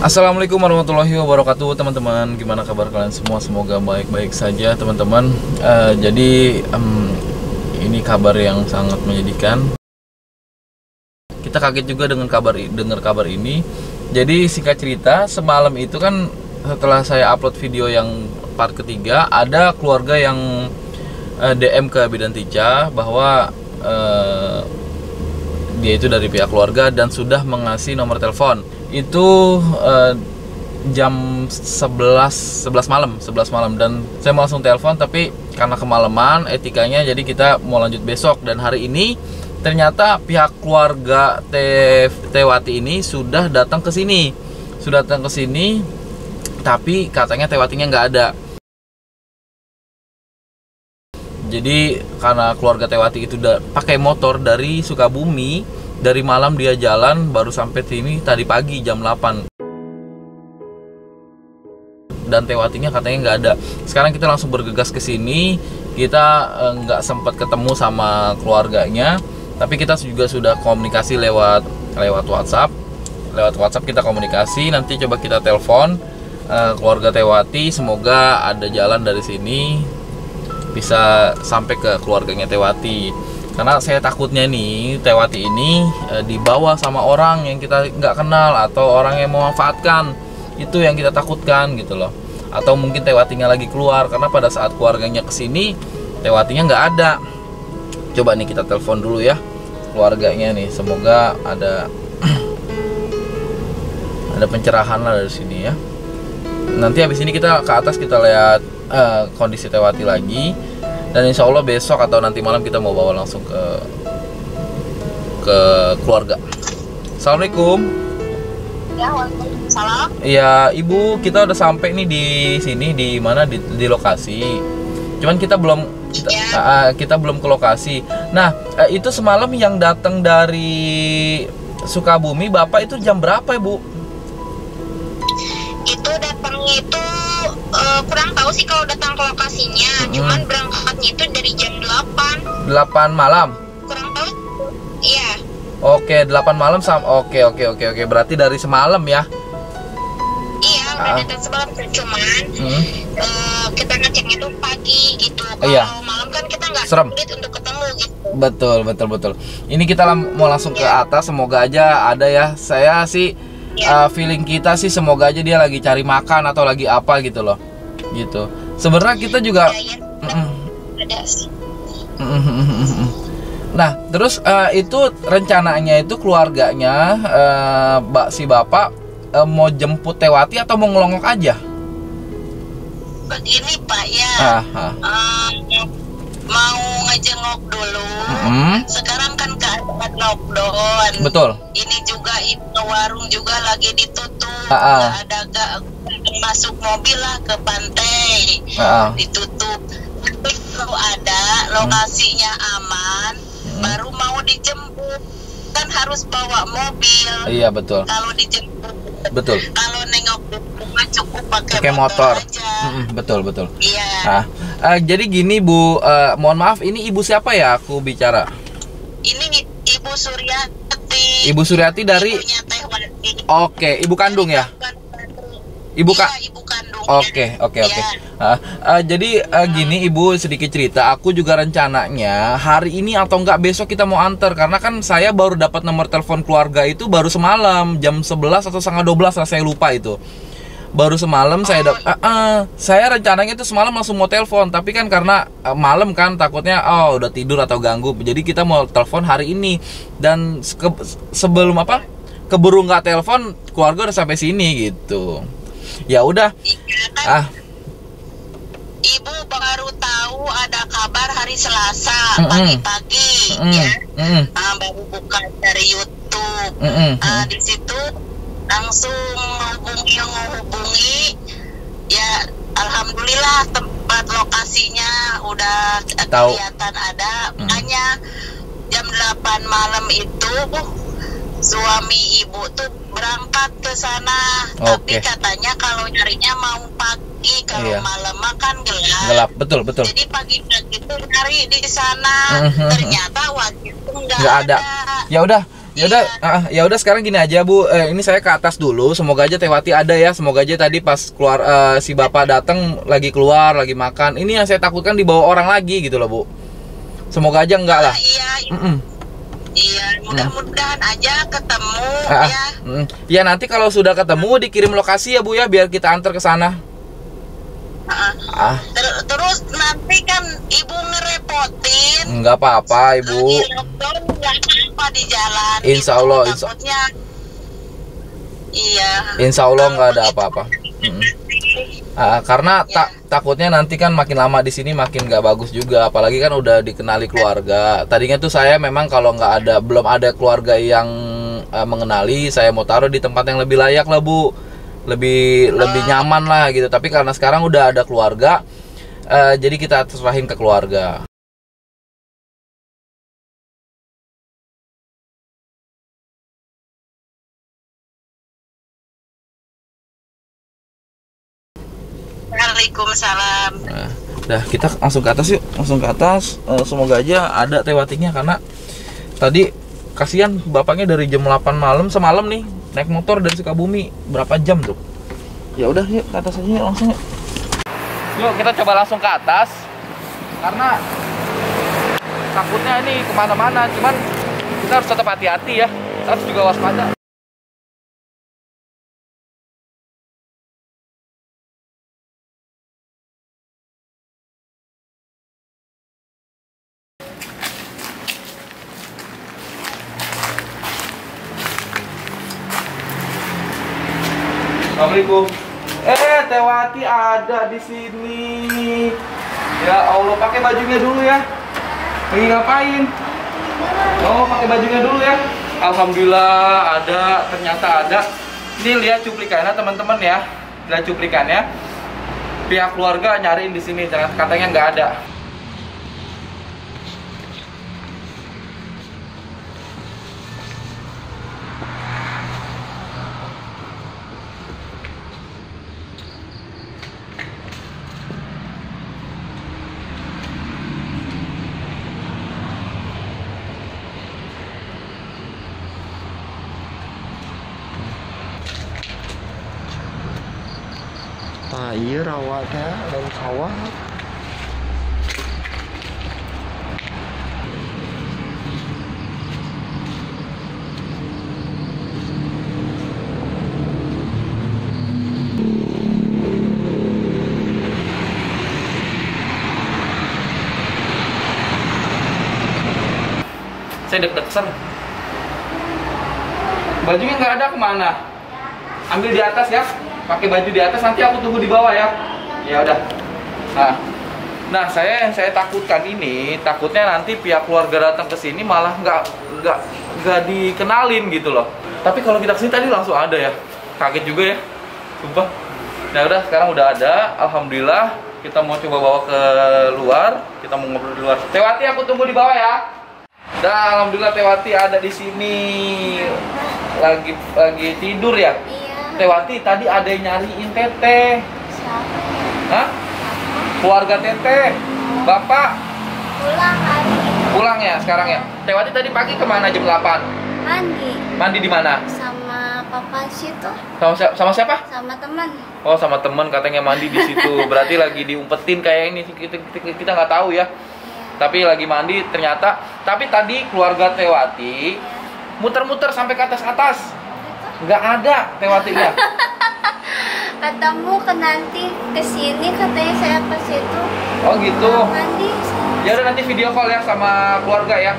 Assalamualaikum warahmatullahi wabarakatuh teman-teman. Gimana kabar kalian semua? Semoga baik-baik saja teman-teman. Eh, Jadi em, ini kabar yang sangat menyedihkan. Kita kaget juga dengan kabar dengar kabar ini. Jadi singkat cerita semalam itu kan setelah saya upload video yang part ketiga Ada keluarga yang eh, DM ke Bidan Tica bahwa eh, dia itu dari pihak keluarga dan sudah mengasih nomor telepon itu eh, jam 11 11 malam 11 malam. Dan saya mau langsung telepon tapi karena kemalaman etikanya jadi kita mau lanjut besok. Dan hari ini ternyata pihak keluarga Te- Tewati ini sudah datang ke sini. Sudah datang ke sini tapi katanya Tewatinya nggak ada. Jadi karena keluarga Tewati itu pakai motor dari Sukabumi dari malam dia jalan baru sampai sini tadi pagi jam 8 dan Tewatinya katanya nggak ada. Sekarang kita langsung bergegas ke sini. Kita eh, nggak sempat ketemu sama keluarganya. Tapi kita juga sudah komunikasi lewat lewat WhatsApp. Lewat WhatsApp kita komunikasi nanti coba kita telepon eh, keluarga Tewati. Semoga ada jalan dari sini bisa sampai ke keluarganya Tewati karena saya takutnya nih Tewati ini eh, dibawa sama orang yang kita nggak kenal atau orang yang memanfaatkan itu yang kita takutkan gitu loh. Atau mungkin Tewatinya lagi keluar karena pada saat keluarganya ke sini Tewatinya nggak ada. Coba nih kita telepon dulu ya keluarganya nih. Semoga ada ada pencerahan lah dari sini ya. Nanti habis ini kita ke atas kita lihat eh, kondisi Tewati lagi dan insya Allah besok atau nanti malam kita mau bawa langsung ke ke keluarga. Assalamualaikum. Ya, Waalaikumsalam. Iya ibu kita udah sampai nih di sini di mana di, di lokasi. Cuman kita belum kita, Ya. ah, kita belum ke lokasi. Nah eh, itu semalam yang datang dari Sukabumi bapak itu jam berapa ibu? Datangnya itu eh, kurang tahu sih kalau datang ke lokasinya. Mm-mm. Cuman berangkatnya itu dari jam 8. 8 malam. Kurang tahu. Iya. Oke 8 malam sam. Oke oke oke oke berarti dari semalam ya. Iya, udah Ah. datang sebelum cuman Hmm. eh, kita ngeceknya tuh pagi gitu. Kalau Iya. malam kan kita nggak Serem. sulit untuk ketemu gitu. Betul, betul, betul. Ini kita mau langsung ke atas. Semoga aja ada ya. Saya sih Uh, feeling kita sih semoga aja dia lagi cari makan atau lagi apa gitu loh. Gitu. Sebenarnya kita juga Ya, ya. Sih. Mm-mm. Nah, terus uh, itu rencananya itu keluarganya uh, Mbak si Bapak uh, mau jemput Tewati atau mau ngelongok aja? Begini Pak ya. Ah, ah. Eh, mau ngejengok dulu. Mm-mm. Sekarang kan keadaan lockdown. Betul. ini juga itu warung juga lagi ditutup nggak ada gak masuk mobil lah ke pantai ah. ditutup tapi kalau ada lokasinya aman Hmm. baru mau dijemput kan harus bawa mobil Iya, betul. kalau dijemput Betul. kalau nengok rumah cukup pakai Pakai motor, motor. aja Mm-mm, betul, betul. iya Ah, eh, jadi gini Bu, eh, mohon maaf ini ibu siapa ya aku bicara? ini ibu Suryati Ibu Suryati dari Oke, ibu kandung ya? Ibu Iya, kak. ibu kandung Oke, oke, oke. Ah, ah, jadi eh, gini Ibu sedikit cerita, aku juga rencananya hari ini atau enggak besok kita mau antar karena kan saya baru dapat nomor telepon keluarga itu baru semalam jam 11 atau setengah 12 lah saya lupa itu. Baru semalam saya dap- ah, ah, saya rencananya itu semalam langsung mau telepon, tapi kan karena eh, malam kan takutnya oh udah tidur atau ganggu. Jadi kita mau telepon hari ini dan ke- sebelum apa? Keburu nggak telepon, keluarga udah sampai sini gitu. Ya udah, ah Ibu baru tahu ada kabar hari Selasa pagi-pagi Mm, ya. mm, Ah, baru buka dari YouTube. mm, mm, Ah, di situ langsung menghubungi menghubungi ya alhamdulillah tempat lokasinya udah Tahu. kelihatan ada. Mm. Makanya jam 8 malam itu suami ibu tuh berangkat ke sana. Tapi Oke. katanya kalau nyarinya mau pagi, kalau Iya. malam makan gelap. gelap betul betul Jadi pagi-pagi itu nyari di sana, Mhm. ternyata waktu itu Nggak ada. ada. ya udah Ya udah, ah, ya udah sekarang gini aja Bu. Eh, ini saya ke atas dulu. Semoga aja Tewati ada ya. Semoga aja tadi pas keluar eh, si Bapak datang lagi keluar, lagi makan. Ini yang saya takutkan dibawa orang lagi gitu loh, Bu. Semoga aja enggak lah. Ah, iya Mm-mm. iya mudah-mudahan aja ketemu Ah, ya Mm. Ya nanti kalau sudah ketemu dikirim lokasi ya Bu ya biar kita antar ke sana. Ah, Ah, ter- terus nanti kan ibu ngerepotin. Enggak apa-apa, Ibu. lagi lockdown nggak apa di jalan. Insya gitu. Allah, insya- takutnya iya. Insya Allah nggak ada apa-apa. Ah, karena Ya. tak takutnya nanti kan makin lama di sini makin nggak bagus juga. Apalagi kan udah dikenali keluarga. Tadinya tuh saya memang kalau nggak ada belum ada keluarga yang eh, mengenali saya mau taruh di tempat yang lebih layak lah bu. Lebih lebih nyaman lah gitu. Tapi karena sekarang udah ada keluarga eh, jadi kita serahin ke keluarga Waalaikumsalam Nah, dah kita langsung ke atas yuk, langsung ke atas. Eh, semoga aja ada tewatinya karena tadi kasihan bapaknya dari jam 8 malam semalam nih naik motor dari Sukabumi berapa jam tuh? Ya udah yuk ke atas aja yuk, langsung yuk. Yuk kita coba langsung ke atas. Karena takutnya ini ke mana-mana cuman kita harus tetap hati-hati ya. Kita harus juga waspada. Assalamualaikum. Eh, Tewati ada di sini. Ya Allah, pakai bajunya dulu ya. Lagi ngapain? Oh, pakai bajunya dulu ya. Alhamdulillah ada, ternyata ada. Ini lihat cuplikannya teman-teman ya. Lihat cuplikannya. Pihak keluarga nyariin di sini, ternyata katanya nggak ada. Tai rawatnya dan kawat Saya deg-degan. Bajunya nggak ada ke mana? Ambil di atas ya. Pakai baju di atas nanti aku tunggu di bawah ya. Ya udah. Nah, nah saya yang saya takutkan ini takutnya nanti pihak keluarga datang ke sini malah nggak nggak nggak dikenalin gitu loh. Tapi kalau kita ke sini tadi langsung ada ya. Kaget juga ya. Sumpah. Nah udah sekarang udah ada. Alhamdulillah kita mau coba bawa ke luar. Kita mau ngobrol di luar. Tewati aku tunggu di bawah ya. Dan alhamdulillah Tewati ada di sini lagi lagi tidur ya. Iya. Tewati tadi ada yang nyariin Teteh. Siapa? Hah? Keluarga Teteh. Bapak Pulang hari pulang ya sekarang ya. Tewati tadi pagi ke mana jam 8? mandi Mandi di mana? sama papa situ Sama, si- sama siapa? sama teman. Oh sama temen katanya mandi di situ. Berarti lagi diumpetin kayak ini kita nggak tahu ya. Iya. Tapi lagi mandi ternyata. Tapi tadi keluarga Tewati muter-muter sampai ke atas atas. Nggak ada Tewatinya. Ketemu ke nanti ke sini katanya saya pas itu Oh gitu. mandi. Ya udah nanti video call ya sama keluarga ya.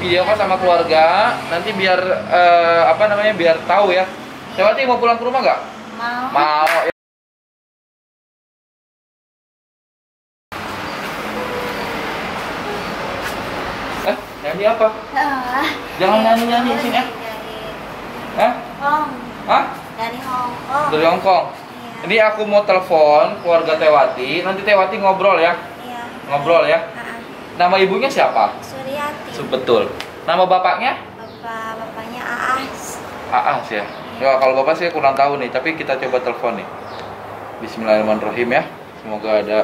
Video call sama keluarga. Nanti biar eh, apa namanya biar tahu ya. Tewati mau pulang ke rumah nggak? Mau. Mau. Eh, nyanyi apa? Ah, Jangan nyanyi-nyanyi di sini, ah. Dari Hah? Hong. Hah? Dari Hong Kong. Dari Hongkong. Iya. Ini aku mau telepon keluarga Tewati. Nanti Tewati ngobrol ya. Iya. Ngobrol ya. Nama ibunya siapa? Suryati. Betul. Nama bapaknya? Bapak bapaknya Aas. Aas ya. Ya kalau bapak saya kurang tahu nih, tapi kita coba telepon nih. Bismillahirrahmanirrahim ya. Semoga ada.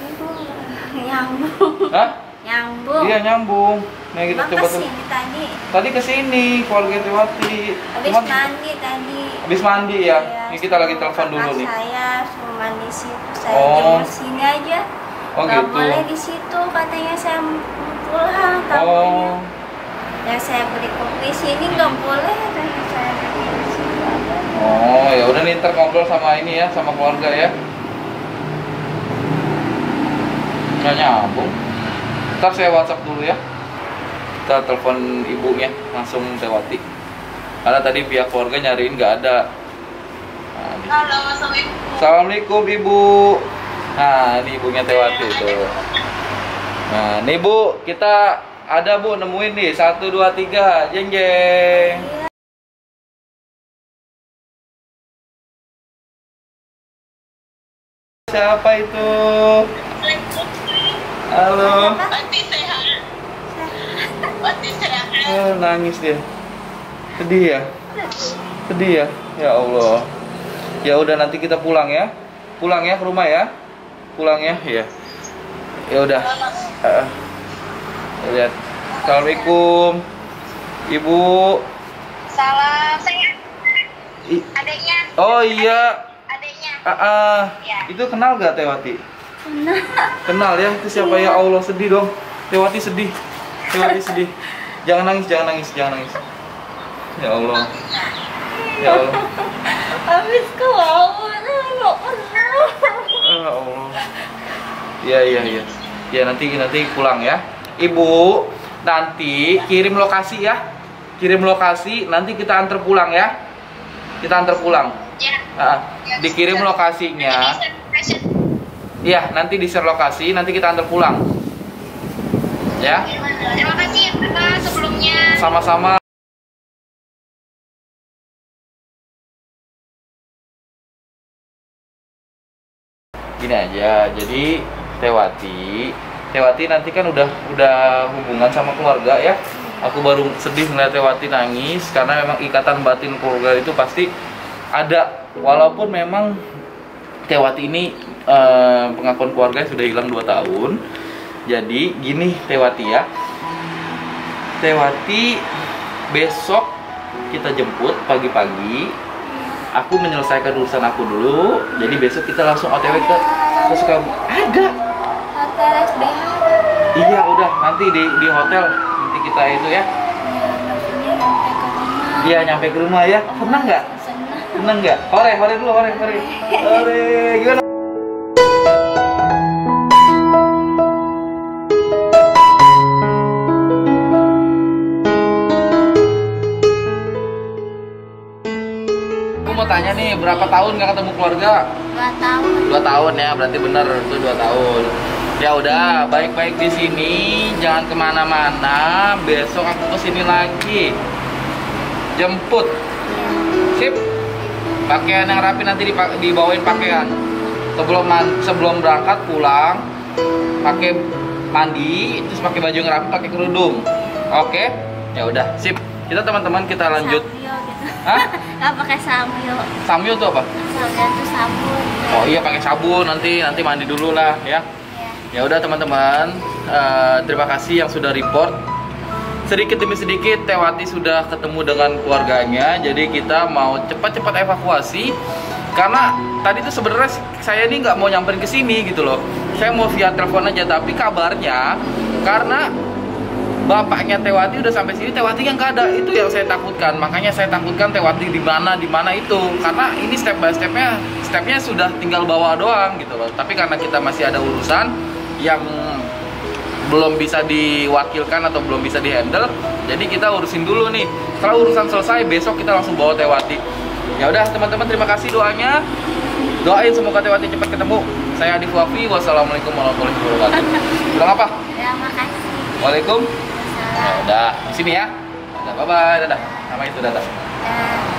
Ibu nyambung. Hah? Nyambung. Iya nyambung. Nah kita Emang coba tuh. tadi. Tadi ke sini keluarga Tewati. Habis Cuman mandi tadi. habis mandi ya. Iya, Ini kita lagi telepon dulu nih. Saya suruh mandi situ. Saya Oh. jemput sini aja. Oh Nggak gitu. boleh di situ katanya saya mau pulang tamunya. Oh. Ya saya beli kopi sini nggak boleh katanya saya beli di situ aja. Oh, ya udah nih ngobrol sama ini ya, sama keluarga ya. Nggak nyambung. Ntar saya WhatsApp dulu ya. Kita telepon ibunya langsung Tewati. Karena tadi pihak keluarga nyariin nggak ada. Nah, Halo, Assalamualaikum. Assalamualaikum ibu. Nah, ini ibunya Tewati itu. Nah, nih bu, kita ada bu nemuin nih satu dua tiga, jeng jeng. Siapa itu? Halo. Ah, nangis dia. Sedih ya? Sedih ya? Ya Allah. Ya udah nanti kita pulang ya. Pulang ya ke rumah ya. Pulang ya. Ya. Ya udah. Ah. lihat. Assalamualaikum. Ibu. Salam, saya adiknya. oh iya. Adiknya. Ah, ah. Ya. Itu kenal gak Tewati? Nah, Kenal ya. Itu siapa ya Allah sedih dong. Tewati sedih. Tewati sedih. Jangan nangis, jangan nangis, jangan nangis. Ya Allah. Ya Allah. habis ke laut nggak kenal. Ah, Allah. Iya iya iya. Ya nanti nanti pulang ya. Ibu, nanti kirim lokasi ya. Kirim lokasi, nanti kita antar pulang ya. Kita antar pulang. Ya. Ah, dikirim lokasinya. Iya, nanti di share lokasi, nanti kita antar pulang. Ya, Terima kasih ya kakak sebelumnya. sama-sama. Gini aja, jadi Tewati, Tewati nanti kan udah udah hubungan sama keluarga ya. Aku baru sedih ngeliat Tewati nangis karena memang ikatan batin keluarga itu pasti ada. Walaupun memang Tewati ini eh, pengakuan keluarga sudah hilang 2 tahun. Jadi gini Tewati ya. Tewati besok kita jemput pagi-pagi. Aku menyelesaikan urusan aku dulu. Jadi besok kita langsung OTW ke ke Sukabumi. Ada. Hotel SBH. Iya udah nanti di di hotel nanti kita itu ya. Ya, rumah. Iya nyampe ke rumah ya. Senang nggak? Senang nggak? Hore hore dulu hore hore. Hore gimana? Mau tanya nih, berapa tahun nggak ketemu keluarga? Dua tahun. Dua tahun ya, berarti bener itu dua tahun. Ya udah, baik-baik di sini, jangan ke mana-mana. Besok aku ke sini lagi, jemput. Sip. Pakaian yang rapi nanti dibawain pakaian. Sebelum sebelum berangkat pulang, pakai mandi, terus pakai baju yang rapi, pakai kerudung. Oke? Ya udah, sip. Kita teman-teman kita lanjut. Samyo gitu. Hah? Nggak pakai samyo. Samyo tuh apa? Samyo itu sabun. Oh iya pakai sabun nanti nanti mandi dulu lah ya. Ya. Ya udah teman-teman, eh, terima kasih yang sudah report. Sedikit demi sedikit Tewati sudah ketemu dengan keluarganya, jadi kita mau cepat-cepat evakuasi. Karena tadi tuh sebenarnya saya ini nggak mau nyamperin ke sini gitu loh. Saya mau via telepon aja, tapi kabarnya karena bapaknya Tewati udah sampai sini, Tewati yang nggak ada. Itu yang saya takutkan. Makanya saya takutkan Tewati di mana, di mana itu. Karena ini step by stepnya, stepnya sudah tinggal bawa doang gitu loh. Tapi karena kita masih ada urusan yang belum bisa diwakilkan atau belum bisa dihandle, jadi kita urusin dulu nih. Setelah urusan selesai, besok kita langsung bawa Tewati. Ya udah teman-teman, terima kasih doanya. Doain semoga Tewati cepat ketemu. Saya Adi Wafi. Wassalamualaikum warahmatullahi wabarakatuh. Bilang apa? Terima kasih. Waalaikumsalam. Ya udah, di sini ya. Dadah, bye bye, dadah. Sama itu dadah. Dan